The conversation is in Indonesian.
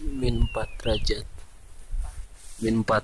min 4 derajat. Min 4